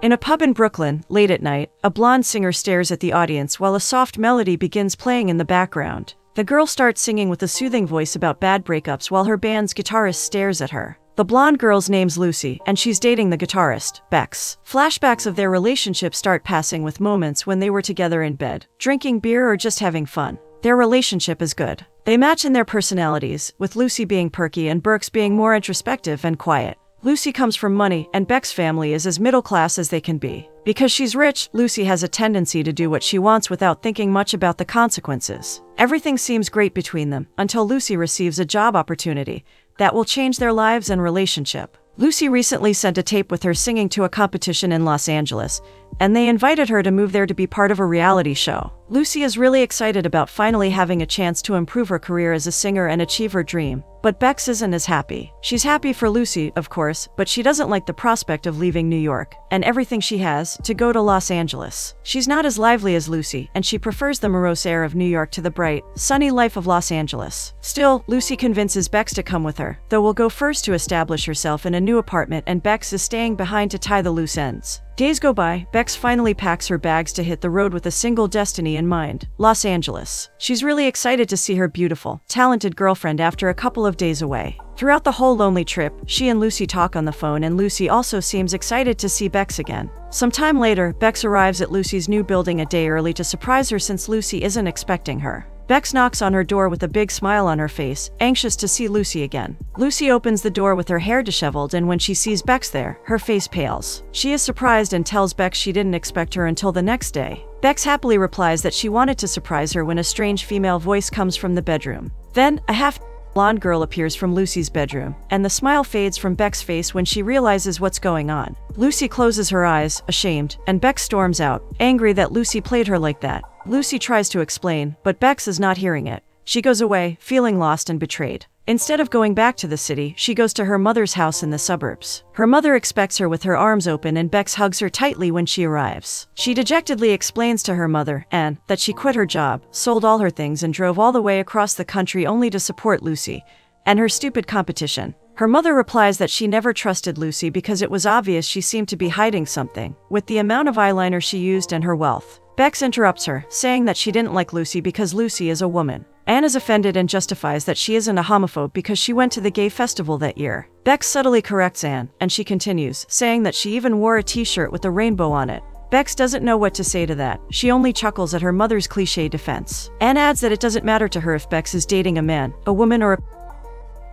In a pub in Brooklyn, late at night, a blonde singer stares at the audience while a soft melody begins playing in the background. The girl starts singing with a soothing voice about bad breakups while her band's guitarist stares at her. The blonde girl's name's Lucy, and she's dating the guitarist, Bex. Flashbacks of their relationship start passing with moments when they were together in bed, drinking beer or just having fun. Their relationship is good. They match in their personalities, with Lucy being perky and Bex being more introspective and quiet. Lucy comes from money, and Bex family is as middle class as they can be. Because she's rich, Lucy has a tendency to do what she wants without thinking much about the consequences. Everything seems great between them until Lucy receives a job opportunity that will change their lives and relationship. Lucy recently sent a tape with her singing to a competition in Los Angeles, and they invited her to move there to be part of a reality show. Lucy is really excited about finally having a chance to improve her career as a singer and achieve her dream. But Bex isn't as happy. She's happy for Lucy, of course, but she doesn't like the prospect of leaving New York and everything she has to go to Los Angeles. She's not as lively as Lucy, and she prefers the morose air of New York to the bright, sunny life of Los Angeles. Still, Lucy convinces Bex to come with her, though will go first to establish herself in a new apartment and Bex is staying behind to tie the loose ends. Days go by, Bex finally packs her bags to hit the road with a single destiny in mind Los Angeles. She's really excited to see her beautiful, talented girlfriend after a couple of days away. Throughout the whole lonely trip, she and Lucy talk on the phone, and Lucy also seems excited to see Bex again. Some time later, Bex arrives at Lucy's new building a day early to surprise her since Lucy isn't expecting her. Bex knocks on her door with a big smile on her face, anxious to see Lucy again. Lucy opens the door with her hair disheveled, and when she sees Bex there, her face pales. She is surprised and tells Bex she didn't expect her until the next day. Bex happily replies that she wanted to surprise her when a strange female voice comes from the bedroom. Then, a half blonde girl appears from Lucy's bedroom, and the smile fades from Bex face when she realizes what's going on. Lucy closes her eyes, ashamed, and Bex storms out, angry that Lucy played her like that. Lucy tries to explain, but Bex is not hearing it. She goes away, feeling lost and betrayed. Instead of going back to the city, she goes to her mother's house in the suburbs. Her mother expects her with her arms open and Bex hugs her tightly when she arrives. She dejectedly explains to her mother, Anne, that she quit her job, sold all her things and drove all the way across the country only to support Lucy and her stupid competition. Her mother replies that she never trusted Lucy because it was obvious she seemed to be hiding something, with the amount of eyeliner she used and her wealth. Bex interrupts her, saying that she didn't like Lucy because Lucy is a woman. Anne is offended and justifies that she isn't a homophobe because she went to the gay festival that year. Bex subtly corrects Anne, and she continues, saying that she even wore a t-shirt with a rainbow on it. Bex doesn't know what to say to that. She only chuckles at her mother's cliche defense. Anne adds that it doesn't matter to her if Bex is dating a man, a woman, or a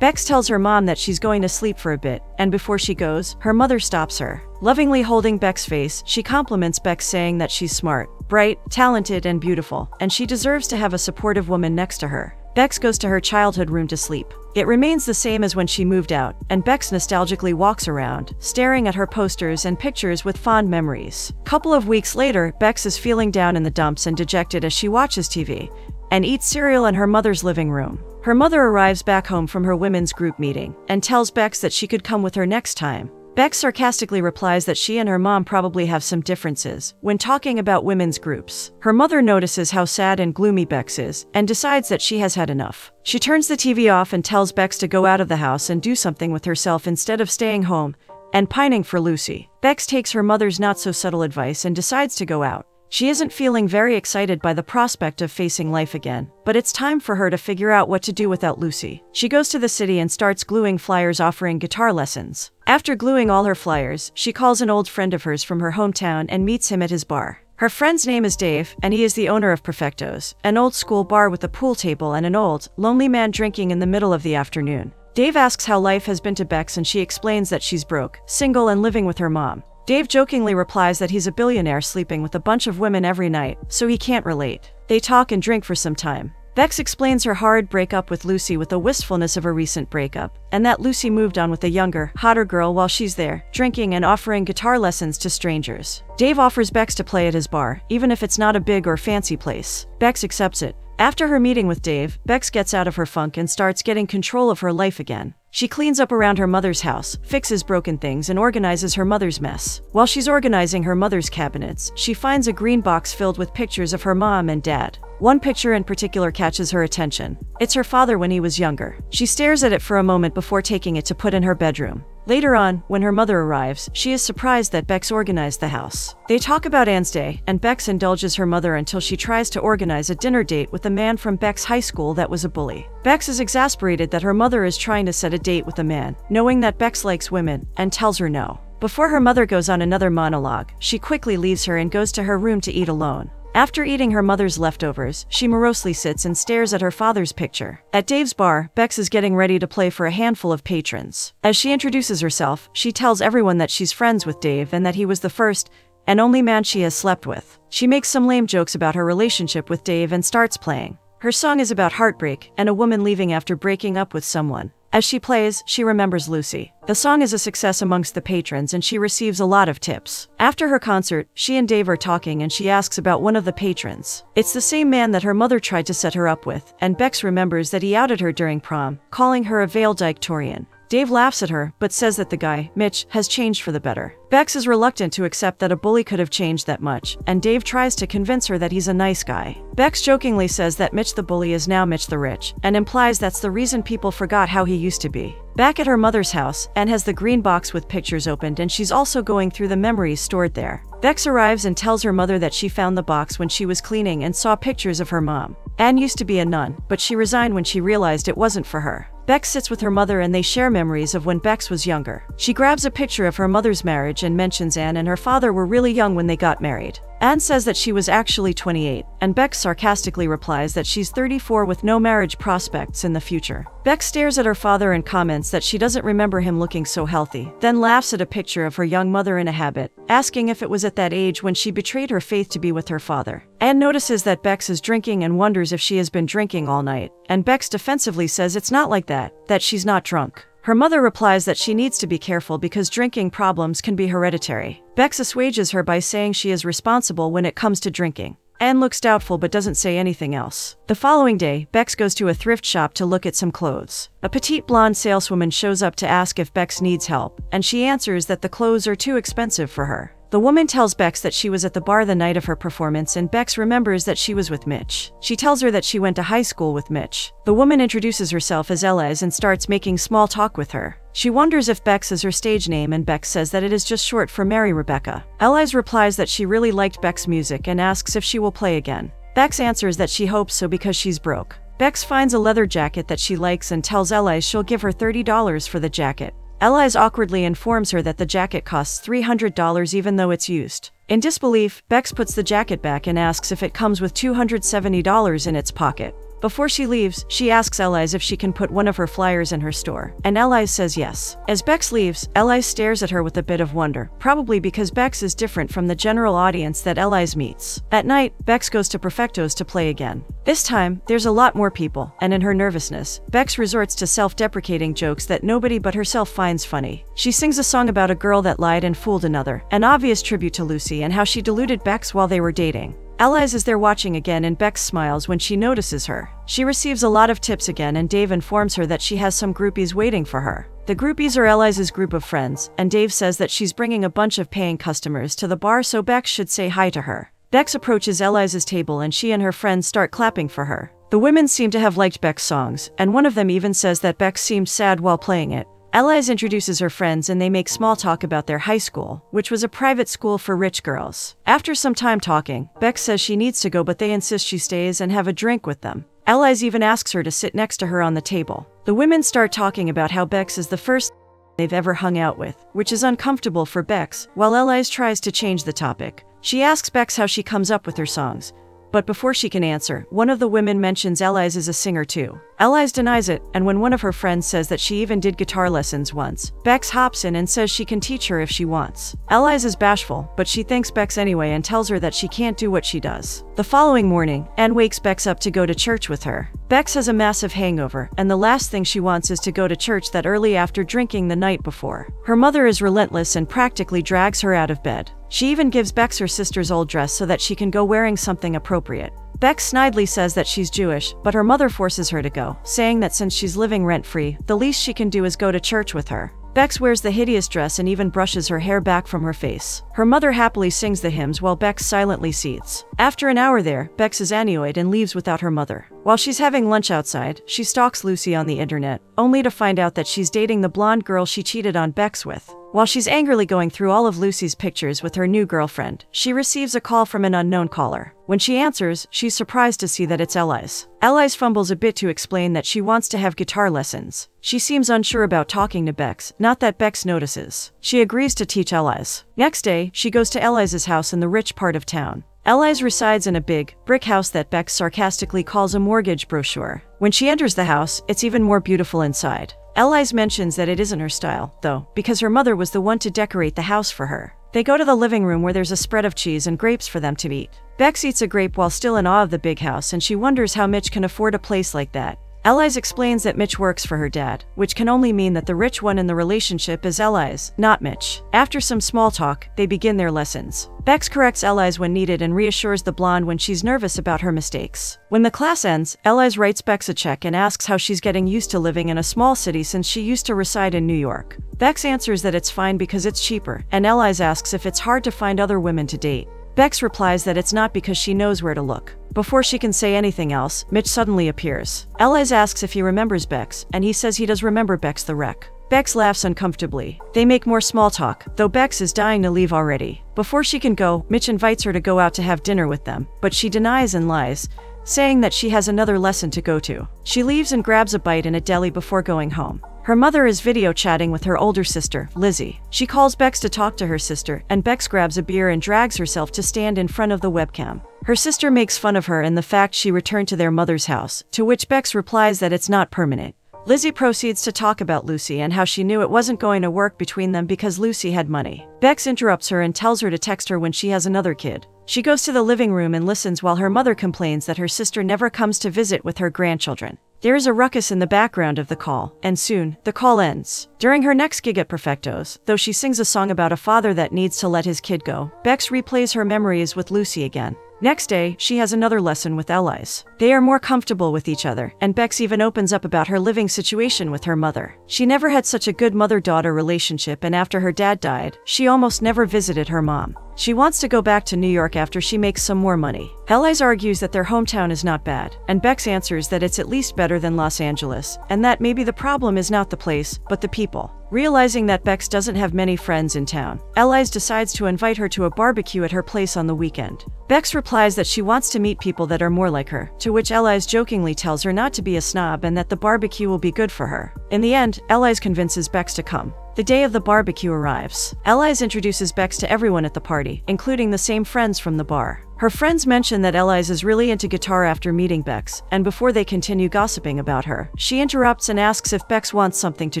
Bex tells her mom that she's going to sleep for a bit, and before she goes, her mother stops her. Lovingly holding Bex face, she compliments Bex saying that she's smart, bright, talented, and beautiful, and she deserves to have a supportive woman next to her. Bex goes to her childhood room to sleep. It remains the same as when she moved out, and Bex nostalgically walks around, staring at her posters and pictures with fond memories. Couple of weeks later, Bex is feeling down in the dumps and dejected as she watches TV and eats cereal in her mother's living room. Her mother arrives back home from her women's group meeting and tells Bex that she could come with her next time. Bex sarcastically replies that she and her mom probably have some differences when talking about women's groups. Her mother notices how sad and gloomy Bex is and decides that she has had enough. She turns the TV off and tells Bex to go out of the house and do something with herself instead of staying home and pining for Lucy. Bex takes her mother's not so subtle advice and decides to go out. She isn't feeling very excited by the prospect of facing life again, but it's time for her to figure out what to do without Lucy. She goes to the city and starts gluing flyers offering guitar lessons. After gluing all her flyers, she calls an old friend of hers from her hometown and meets him at his bar. Her friend's name is Dave, and he is the owner of Perfectos, an old school bar with a pool table and an old, lonely man drinking in the middle of the afternoon. Dave asks how life has been to Bex and she explains that she's broke, single and living with her mom. Dave jokingly replies that he's a billionaire sleeping with a bunch of women every night, so he can't relate. They talk and drink for some time. Bex explains her hard breakup with Lucy with a wistfulness of a recent breakup, and that Lucy moved on with a younger, hotter girl while she's there, drinking and offering guitar lessons to strangers. Dave offers Bex to play at his bar, even if it's not a big or fancy place. Bex accepts it. After her meeting with Dave, Bex gets out of her funk and starts getting control of her life again. She cleans up around her mother's house, fixes broken things, and organizes her mother's mess. While she's organizing her mother's cabinets, she finds a green box filled with pictures of her mom and dad. One picture in particular catches her attention. It's her father when he was younger. She stares at it for a moment before taking it to put in her bedroom. Later on, when her mother arrives, she is surprised that Bex organized the house. They talk about Anne's day, and Bex indulges her mother until she tries to organize a dinner date with a man from Bex high school that was a bully. Bex is exasperated that her mother is trying to set a date with a man, knowing that Bex likes women, and tells her no. Before her mother goes on another monologue, she quickly leaves her and goes to her room to eat alone. After eating her mother's leftovers, she morosely sits and stares at her father's picture. At Dave's bar, Bex is getting ready to play for a handful of patrons. As she introduces herself, she tells everyone that she's friends with Dave and that he was the first and only man she has slept with. She makes some lame jokes about her relationship with Dave and starts playing. Her song is about heartbreak and a woman leaving after breaking up with someone. As she plays, she remembers Lucy. The song is a success amongst the patrons and she receives a lot of tips. After her concert, she and Dave are talking and she asks about one of the patrons. It's the same man that her mother tried to set her up with, and Bex remembers that he outed her during prom, calling her a veiled valedictorian. Dave laughs at her, but says that the guy, Mitch, has changed for the better. Bex is reluctant to accept that a bully could have changed that much, and Dave tries to convince her that he's a nice guy. Bex jokingly says that Mitch the bully is now Mitch the rich, and implies that's the reason people forgot how he used to be. Back at her mother's house, Anne has the green box with pictures opened and she's also going through the memories stored there. Bex arrives and tells her mother that she found the box when she was cleaning and saw pictures of her mom. Anne used to be a nun, but she resigned when she realized it wasn't for her. Bex sits with her mother and they share memories of when Bex was younger. She grabs a picture of her mother's marriage and mentions Anne and her father were really young when they got married. Anne says that she was actually 28, and Bex sarcastically replies that she's 34 with no marriage prospects in the future. Bex stares at her father and comments that she doesn't remember him looking so healthy, then laughs at a picture of her young mother in a habit, asking if it was at that age when she betrayed her faith to be with her father. Anne notices that Bex is drinking and wonders if she has been drinking all night, and Bex defensively says it's not like that, that she's not drunk. Her mother replies that she needs to be careful because drinking problems can be hereditary. Bex assuages her by saying she is responsible when it comes to drinking. Anne looks doubtful but doesn't say anything else. The following day, Bex goes to a thrift shop to look at some clothes. A petite blonde saleswoman shows up to ask if Bex needs help, and she answers that the clothes are too expensive for her. The woman tells Bex that she was at the bar the night of her performance and Bex remembers that she was with Mitch. She tells her that she went to high school with Mitch. The woman introduces herself as Elise and starts making small talk with her. She wonders if Bex is her stage name and Bex says that it is just short for Mary Rebecca. Elise replies that she really liked Bex music and asks if she will play again. Bex answers that she hopes so because she's broke. Bex finds a leather jacket that she likes and tells Elise she'll give her $30 for the jacket. Elise awkwardly informs her that the jacket costs $300 even though it's used. In disbelief, Bex puts the jacket back and asks if it comes with $270 in its pocket. Before she leaves, she asks Elise if she can put one of her flyers in her store, and Elise says yes. As Bex leaves, Elise stares at her with a bit of wonder, probably because Bex is different from the general audience that Elise meets. At night, Bex goes to Perfecto's to play again. This time, there's a lot more people, and in her nervousness, Bex resorts to self-deprecating jokes that nobody but herself finds funny. She sings a song about a girl that lied and fooled another, an obvious tribute to Lucy and how she deluded Bex while they were dating. Elise is there watching again and Bex smiles when she notices her. She receives a lot of tips again and Dave informs her that she has some groupies waiting for her. The groupies are Elise's group of friends, and Dave says that she's bringing a bunch of paying customers to the bar so Bex should say hi to her. Bex approaches Elise's table and she and her friends start clapping for her. The women seem to have liked Bex songs, and one of them even says that Bex seemed sad while playing it. Elise introduces her friends and they make small talk about their high school, which was a private school for rich girls. After some time talking, Bex says she needs to go but they insist she stays and have a drink with them. Elise even asks her to sit next to her on the table. The women start talking about how Bex is the first they've ever hung out with, which is uncomfortable for Bex, while Elise tries to change the topic. She asks Bex how she comes up with her songs, but before she can answer, one of the women mentions Elise is a singer too. Elise denies it, and when one of her friends says that she even did guitar lessons once, Bex hops in and says she can teach her if she wants. Elise is bashful, but she thanks Bex anyway and tells her that she can't do what she does. The following morning, Anne wakes Bex up to go to church with her. Bex has a massive hangover, and the last thing she wants is to go to church that early after drinking the night before. Her mother is relentless and practically drags her out of bed. She even gives Bex her sister's old dress so that she can go wearing something appropriate. Bex snidely says that she's Jewish, but her mother forces her to go, saying that since she's living rent-free, the least she can do is go to church with her. Bex wears the hideous dress and even brushes her hair back from her face. Her mother happily sings the hymns while Bex silently seats. After an hour there, Bex is annoyed and leaves without her mother. While she's having lunch outside, she stalks Lucy on the internet, only to find out that she's dating the blonde girl she cheated on Bex with. While she's angrily going through all of Lucy's pictures with her new girlfriend, she receives a call from an unknown caller. When she answers, she's surprised to see that it's Elise. Elise fumbles a bit to explain that she wants to have guitar lessons. She seems unsure about talking to Bex, not that Bex notices. She agrees to teach Elise. Next day, she goes to Elise's house in the rich part of town. Elise resides in a big, brick house that Bex sarcastically calls a mortgage brochure. When she enters the house, it's even more beautiful inside. Elise mentions that it isn't her style, though, because her mother was the one to decorate the house for her. They go to the living room where there's a spread of cheese and grapes for them to eat. Bex eats a grape while still in awe of the big house and she wonders how Mitch can afford a place like that. Elise explains that Mitch works for her dad, which can only mean that the rich one in the relationship is Elise, not Mitch. After some small talk, they begin their lessons. Bex corrects Elise when needed and reassures the blonde when she's nervous about her mistakes. When the class ends, Elise writes Bex a check and asks how she's getting used to living in a small city since she used to reside in New York. Bex answers that it's fine because it's cheaper, and Elise asks if it's hard to find other women to date. Bex replies that it's not because she knows where to look. Before she can say anything else, Mitch suddenly appears. Elise asks if he remembers Bex, and he says he does remember Bex the wreck. Bex laughs uncomfortably. They make more small talk, though Bex is dying to leave already. Before she can go, Mitch invites her to go out to have dinner with them, but she denies and lies, saying that she has another lesson to go to. She leaves and grabs a bite in a deli before going home. Her mother is video chatting with her older sister, Lizzie. She calls Bex to talk to her sister, and Bex grabs a beer and drags herself to stand in front of the webcam. Her sister makes fun of her and the fact she returned to their mother's house, to which Bex replies that it's not permanent. Lizzie proceeds to talk about Lucy and how she knew it wasn't going to work between them because Lucy had money. Bex interrupts her and tells her to text her when she has another kid. She goes to the living room and listens while her mother complains that her sister never comes to visit with her grandchildren. There is a ruckus in the background of the call, and soon, the call ends. During her next gig at Perfectos, though she sings a song about a father that needs to let his kid go, Bex replays her memories with Lucy again. Next day, she has another lesson with Elise. They are more comfortable with each other, and Bex even opens up about her living situation with her mother. She never had such a good mother-daughter relationship and after her dad died, she almost never visited her mom. She wants to go back to New York after she makes some more money. Elise argues that their hometown is not bad, and Bex answers that it's at least better than Los Angeles, and that maybe the problem is not the place, but the people. Realizing that Bex doesn't have many friends in town, Elise decides to invite her to a barbecue at her place on the weekend. Bex replies that she wants to meet people that are more like her, to which Elise jokingly tells her not to be a snob and that the barbecue will be good for her. In the end, Elise convinces Bex to come. The day of the barbecue arrives. Elise introduces Bex to everyone at the party, including the same friends from the bar. Her friends mention that Elise is really into guitar after meeting Bex, and before they continue gossiping about her, she interrupts and asks if Bex wants something to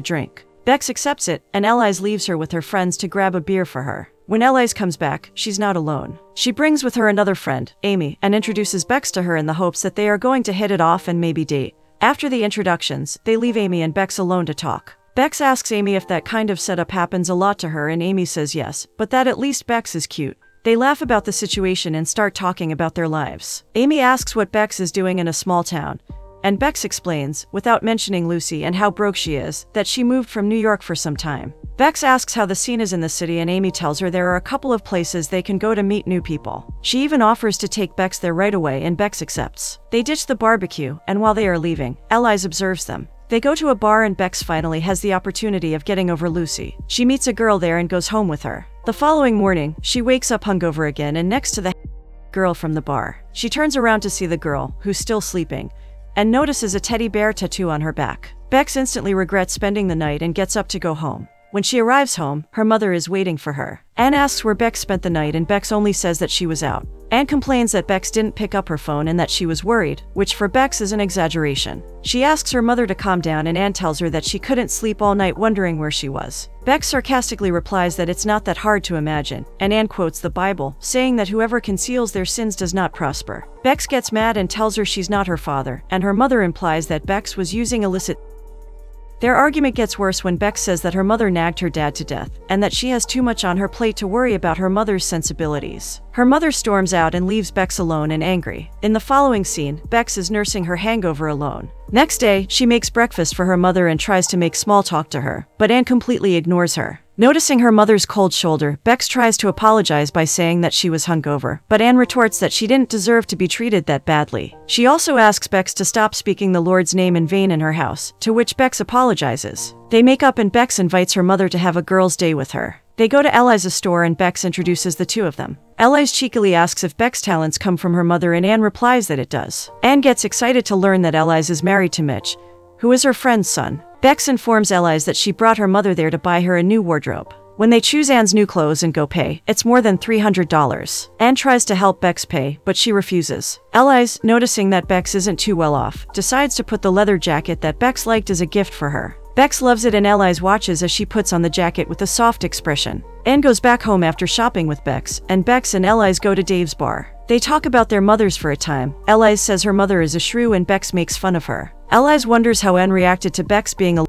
drink. Bex accepts it, and Elise leaves her with her friends to grab a beer for her. When Elise comes back, she's not alone. She brings with her another friend, Amy, and introduces Bex to her in the hopes that they are going to hit it off and maybe date. After the introductions, they leave Amy and Bex alone to talk. Bex asks Amy if that kind of setup happens a lot to her, and Amy says yes, but that at least Bex is cute. They laugh about the situation and start talking about their lives. Amy asks what Bex is doing in a small town, and Bex explains, without mentioning Lucy and how broke she is, that she moved from New York for some time. Bex asks how the scene is in the city, and Amy tells her there are a couple of places they can go to meet new people. She even offers to take Bex there right away, and Bex accepts. They ditch the barbecue, and while they are leaving, Elise observes them. They go to a bar and Bex finally has the opportunity of getting over Lucy. She meets a girl there and goes home with her. The following morning, she wakes up hungover again and next to the girl from the bar. She turns around to see the girl, who's still sleeping, and notices a teddy bear tattoo on her back. Bex instantly regrets spending the night and gets up to go home. When she arrives home, her mother is waiting for her. Anne asks where Bex spent the night and Bex only says that she was out. Anne complains that Bex didn't pick up her phone and that she was worried, which for Bex is an exaggeration. She asks her mother to calm down and Anne tells her that she couldn't sleep all night wondering where she was. Bex sarcastically replies that it's not that hard to imagine, and Anne quotes the Bible, saying that whoever conceals their sins does not prosper. Bex gets mad and tells her she's not her father, and her mother implies that Bex was using illicit Their argument gets worse when Bex says that her mother nagged her dad to death, and that she has too much on her plate to worry about her mother's sensibilities. Her mother storms out and leaves Bex alone and angry. In the following scene, Bex is nursing her hangover alone. Next day, she makes breakfast for her mother and tries to make small talk to her, but Anne completely ignores her. Noticing her mother's cold shoulder, Bex tries to apologize by saying that she was hungover, but Anne retorts that she didn't deserve to be treated that badly. She also asks Bex to stop speaking the Lord's name in vain in her house, to which Bex apologizes. They make up and Bex invites her mother to have a girls' day with her. They go to Eliza's store and Bex introduces the two of them. Eliza cheekily asks if Bex talents come from her mother and Anne replies that it does. Anne gets excited to learn that Eliza is married to Mitch, who is her friend's son. Bex informs Eliza that she brought her mother there to buy her a new wardrobe. When they choose Anne's new clothes and go pay, it's more than $300. Anne tries to help Bex pay, but she refuses. Eliza, noticing that Bex isn't too well off, decides to put the leather jacket that Bex liked as a gift for her. Bex loves it and Eliza watches as she puts on the jacket with a soft expression. Anne goes back home after shopping with Bex, and Bex and Eliza go to Dave's bar. They talk about their mothers for a time. Eliza says her mother is a shrew and Bex makes fun of her. Eliza wonders how Anne reacted to Bex being a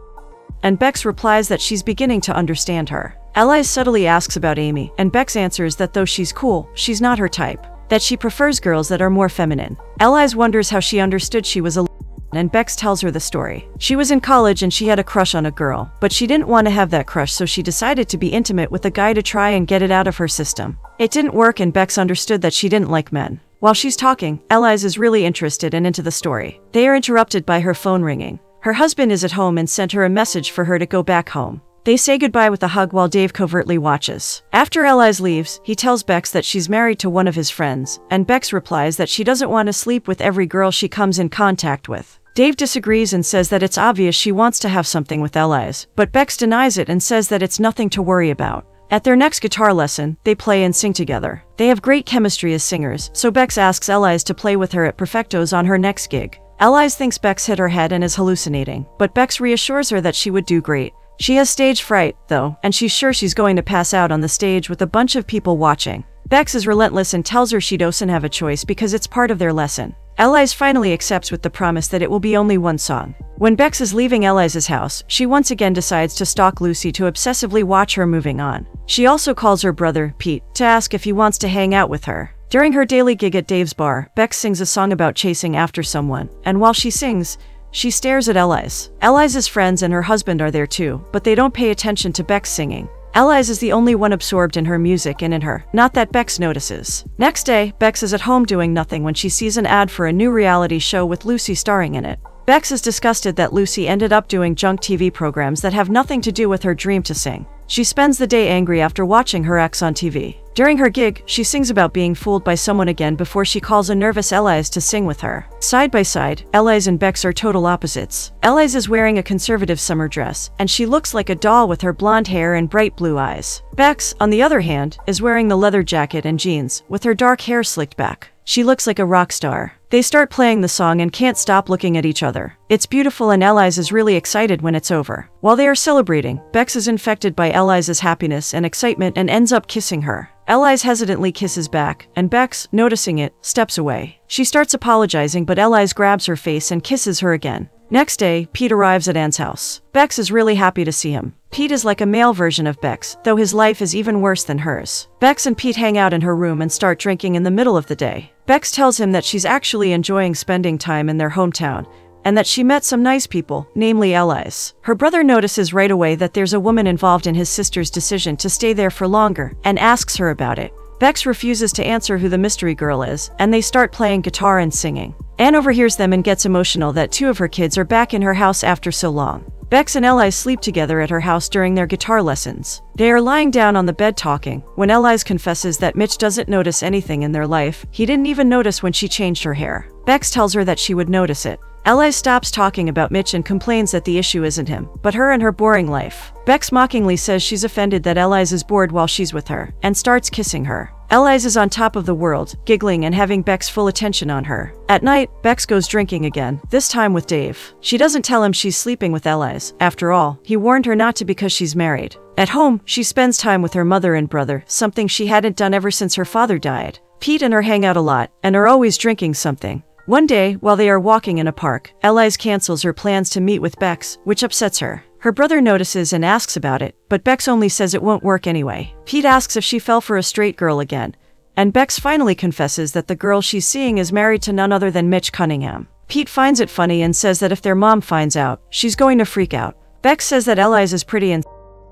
and Bex replies that she's beginning to understand her. Eliza subtly asks about Amy, and Bex answers that though she's cool, she's not her type, that she prefers girls that are more feminine. Eliza wonders how she understood she was a and Bex tells her the story. She was in college and she had a crush on a girl, but she didn't want to have that crush so she decided to be intimate with a guy to try and get it out of her system. It didn't work and Bex understood that she didn't like men. While she's talking, Eliza is really interested and into the story. They are interrupted by her phone ringing. Her husband is at home and sent her a message for her to go back home. They say goodbye with a hug while Dave covertly watches. After Eliza leaves, he tells Bex that she's married to one of his friends, and Bex replies that she doesn't want to sleep with every girl she comes in contact with. Dave disagrees and says that it's obvious she wants to have something with Eliza, but Bex denies it and says that it's nothing to worry about. At their next guitar lesson, they play and sing together. They have great chemistry as singers, so Bex asks Eliza to play with her at Perfecto's on her next gig. Eliza thinks Bex hit her head and is hallucinating, but Bex reassures her that she would do great. She has stage fright, though, and she's sure she's going to pass out on the stage with a bunch of people watching. Bex is relentless and tells her she doesn't have a choice because it's part of their lesson. Eliza finally accepts with the promise that it will be only one song. When Bex is leaving Eliza's house, she once again decides to stalk Lucy to obsessively watch her moving on. She also calls her brother, Pete, to ask if he wants to hang out with her. During her daily gig at Dave's bar, Bex sings a song about chasing after someone, and while she sings, she stares at Eliza. Eliza's friends and her husband are there too, but they don't pay attention to Bex singing. Eliza is the only one absorbed in her music and in her, not that Bex notices. Next day, Bex is at home doing nothing when she sees an ad for a new reality show with Lucy starring in it. Bex is disgusted that Lucy ended up doing junk TV programs that have nothing to do with her dream to sing. She spends the day angry after watching her ex on TV. During her gig, she sings about being fooled by someone again before she calls a nervous Eliza to sing with her. Side by side, Eliza and Bex are total opposites. Eliza is wearing a conservative summer dress, and she looks like a doll with her blonde hair and bright blue eyes. Bex, on the other hand, is wearing the leather jacket and jeans, with her dark hair slicked back. She looks like a rock star. They start playing the song and can't stop looking at each other. It's beautiful and Eliza is really excited when it's over. While they are celebrating, Bex is infected by Eliza's happiness and excitement and ends up kissing her. Eliza hesitantly kisses back, and Bex, noticing it, steps away. She starts apologizing but Eliza grabs her face and kisses her again. Next day, Pete arrives at Anne's house. Bex is really happy to see him. Pete is like a male version of Bex, though his life is even worse than hers. Bex and Pete hang out in her room and start drinking in the middle of the day. Bex tells him that she's actually enjoying spending time in their hometown, and that she met some nice people, namely Eliza. Her brother notices right away that there's a woman involved in his sister's decision to stay there for longer, and asks her about it. Bex refuses to answer who the mystery girl is, and they start playing guitar and singing. Anne overhears them and gets emotional that two of her kids are back in her house after so long. Bex and Eliza sleep together at her house during their guitar lessons. They are lying down on the bed talking, when Eliza confesses that Mitch doesn't notice anything in their life. He didn't even notice when she changed her hair. Bex tells her that she would notice it. Eliza stops talking about Mitch and complains that the issue isn't him, but her and her boring life. Bex mockingly says she's offended that Eliza is bored while she's with her, and starts kissing her. Eliza is on top of the world, giggling and having Bex full attention on her. At night, Bex goes drinking again, this time with Dave. She doesn't tell him she's sleeping with Eliza. After all, he warned her not to because she's married. At home, she spends time with her mother and brother, something she hadn't done ever since her father died. Pete and her hang out a lot, and are always drinking something. One day, while they are walking in a park, Elise cancels her plans to meet with Bex, which upsets her. Her brother notices and asks about it, but Bex only says it won't work anyway. Pete asks if she fell for a straight girl again, and Bex finally confesses that the girl she's seeing is married to none other than Mitch Cunningham. Pete finds it funny and says that if their mom finds out, she's going to freak out. Bex says that Elise is pretty and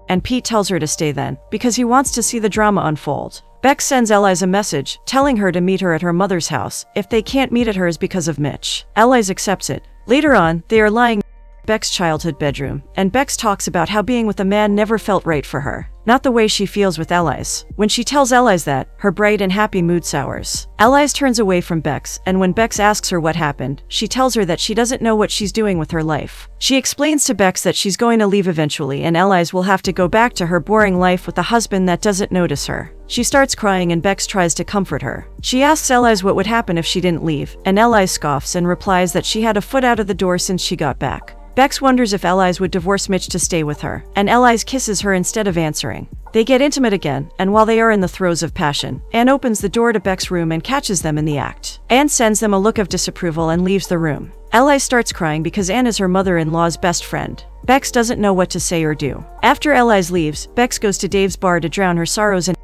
and Pete tells her to stay then, because he wants to see the drama unfold. Bex sends Elise a message, telling her to meet her at her mother's house. If they can't meet at hers because of Mitch. Elise accepts it. Later on, they are lying in Bex childhood bedroom, and Bex talks about how being with a man never felt right for her. Not the way she feels with Elise. When she tells Elise that, her bright and happy mood sours. Elise turns away from Bex, and when Bex asks her what happened, she tells her that she doesn't know what she's doing with her life. She explains to Bex that she's going to leave eventually, and Elise will have to go back to her boring life with a husband that doesn't notice her. She starts crying and Bex tries to comfort her. She asks Elise what would happen if she didn't leave, and Elise scoffs and replies that she had a foot out of the door since she got back. Bex wonders if Elise would divorce Mitch to stay with her, and Elise kisses her instead of answering. They get intimate again, and while they are in the throes of passion, Anne opens the door to Bex room and catches them in the act. Anne sends them a look of disapproval and leaves the room. Elise starts crying because Anne is her mother-in-law's best friend. Bex doesn't know what to say or do. After Elise leaves, Bex goes to Dave's bar to drown her sorrows and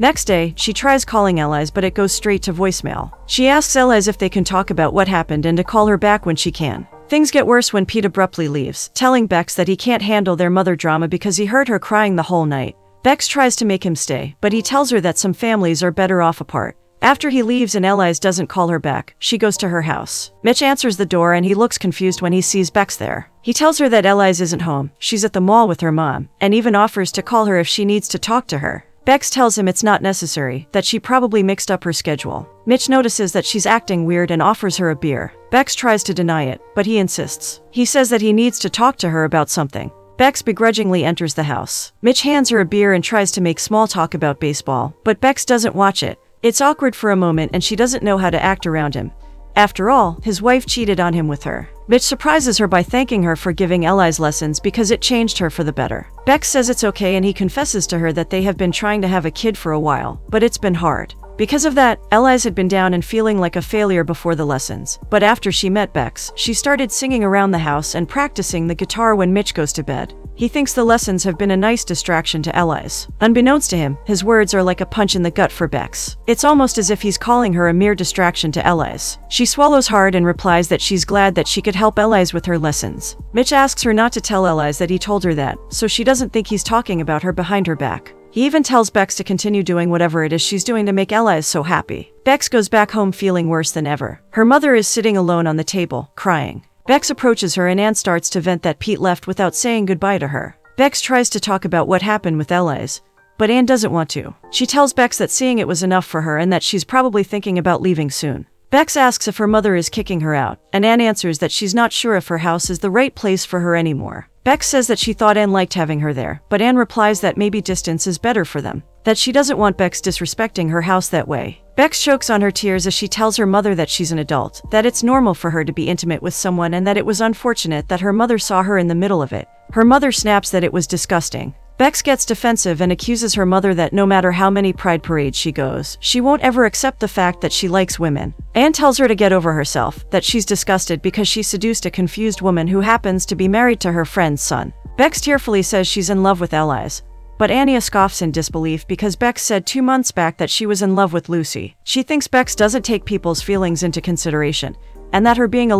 Next day, she tries calling Elise but it goes straight to voicemail. She asks Elise if they can talk about what happened and to call her back when she can. Things get worse when Pete abruptly leaves, telling Bex that he can't handle their mother drama because he heard her crying the whole night. Bex tries to make him stay, but he tells her that some families are better off apart. After he leaves and Elise doesn't call her back, she goes to her house. Mitch answers the door and he looks confused when he sees Bex there. He tells her that Elise isn't home, she's at the mall with her mom, and even offers to call her if she needs to talk to her. Bex tells him it's not necessary, that she probably mixed up her schedule. Mitch notices that she's acting weird and offers her a beer. Bex tries to deny it, but he insists. He says that he needs to talk to her about something. Bex begrudgingly enters the house. Mitch hands her a beer and tries to make small talk about baseball, but Bex doesn't watch it. It's awkward for a moment and she doesn't know how to act around him. After all, his wife cheated on him with her. Mitch surprises her by thanking her for giving Elise lessons because it changed her for the better. Bex says it's okay and he confesses to her that they have been trying to have a kid for a while, but it's been hard. Because of that, Elise had been down and feeling like a failure before the lessons. But after she met Bex, she started singing around the house and practicing the guitar when Mitch goes to bed. He thinks the lessons have been a nice distraction to Elise. Unbeknownst to him, his words are like a punch in the gut for Bex. It's almost as if he's calling her a mere distraction to Elise. She swallows hard and replies that she's glad that she could help Elise with her lessons. Mitch asks her not to tell Elise that he told her that, so she doesn't think he's talking about her behind her back. He even tells Bex to continue doing whatever it is she's doing to make Elise so happy. Bex goes back home feeling worse than ever. Her mother is sitting alone on the table, crying. Bex approaches her and Anne starts to vent that Pete left without saying goodbye to her. Bex tries to talk about what happened with Elise, but Anne doesn't want to. She tells Bex that seeing it was enough for her and that she's probably thinking about leaving soon. Bex asks if her mother is kicking her out, and Anne answers that she's not sure if her house is the right place for her anymore. Bex says that she thought Anne liked having her there, but Anne replies that maybe distance is better for them, that she doesn't want Bex disrespecting her house that way. Bex chokes on her tears as she tells her mother that she's an adult, that it's normal for her to be intimate with someone and that it was unfortunate that her mother saw her in the middle of it. Her mother snaps that it was disgusting. Bex gets defensive and accuses her mother that no matter how many pride parades she goes, she won't ever accept the fact that she likes women. Anne tells her to get over herself, that she's disgusted because she seduced a confused woman who happens to be married to her friend's son. Bex tearfully says she's in love with Elise, but Anya scoffs in disbelief because Bex said two months back that she was in love with Lucy. She thinks Bex doesn't take people's feelings into consideration, and that her being a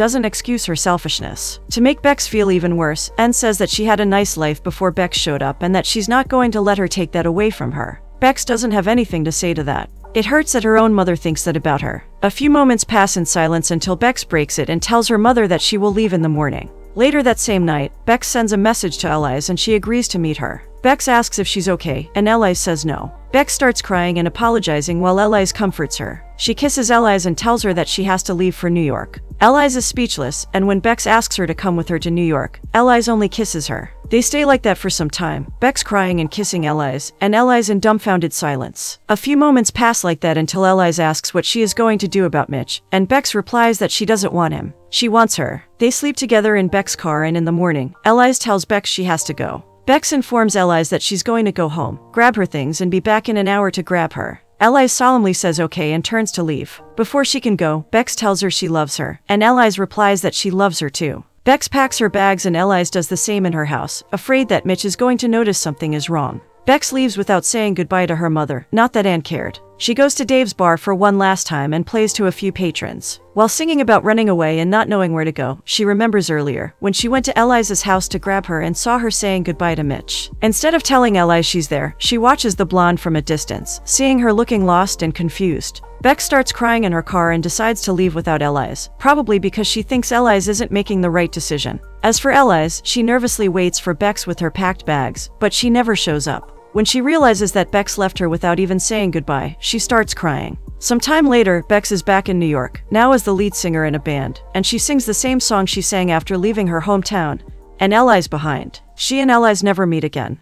doesn't excuse her selfishness. To make Bex feel even worse, Anne says that she had a nice life before Bex showed up and that she's not going to let her take that away from her. Bex doesn't have anything to say to that. It hurts that her own mother thinks that about her. A few moments pass in silence until Bex breaks it and tells her mother that she will leave in the morning. Later that same night, Bex sends a message to Elise and she agrees to meet her. Bex asks if she's okay, and Elise says no. Bex starts crying and apologizing while Elise comforts her. She kisses Elise and tells her that she has to leave for New York. Elise is speechless, and when Bex asks her to come with her to New York, Elise only kisses her. They stay like that for some time, Bex crying and kissing Elise, and Elise in dumbfounded silence. A few moments pass like that until Elise asks what she is going to do about Mitch, and Bex replies that she doesn't want him. She wants her. They sleep together in Bex's car and in the morning, Elise tells Bex she has to go. Bex informs Elise that she's going to go home, grab her things and be back in an hour to grab her. Elise solemnly says okay and turns to leave. Before she can go, Bex tells her she loves her, and Elise replies that she loves her too. Bex packs her bags and Elise does the same in her house, afraid that Mitch is going to notice something is wrong. Bex leaves without saying goodbye to her mother, not that Anne cared. She goes to Dave's bar for one last time and plays to a few patrons. While singing about running away and not knowing where to go, she remembers earlier, when she went to Elise's house to grab her and saw her saying goodbye to Mitch. Instead of telling Elise she's there, she watches the blonde from a distance, seeing her looking lost and confused. Bex starts crying in her car and decides to leave without Elise, probably because she thinks Elise isn't making the right decision. As for Elise, she nervously waits for Bex with her packed bags, but she never shows up. When she realizes that Bex left her without even saying goodbye, she starts crying. Some time later, Bex is back in New York, now as the lead singer in a band, and she sings the same song she sang after leaving her hometown, and Elise behind. She and Elise never meet again.